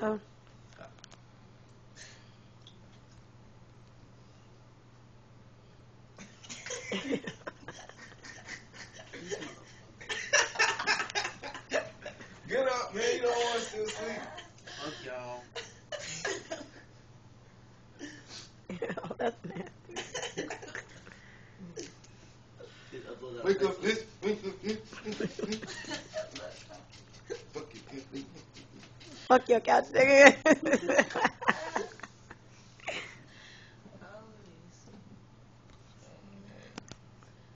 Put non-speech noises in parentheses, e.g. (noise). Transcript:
want? Oh. Get up, man. You don't want to still sleep. Fuck y'all. oh, (laughs) that's nasty. Dude, upload Wake up, bitch. Wake up, bitch. Fuck you. Fuck your couch, nigga. (laughs)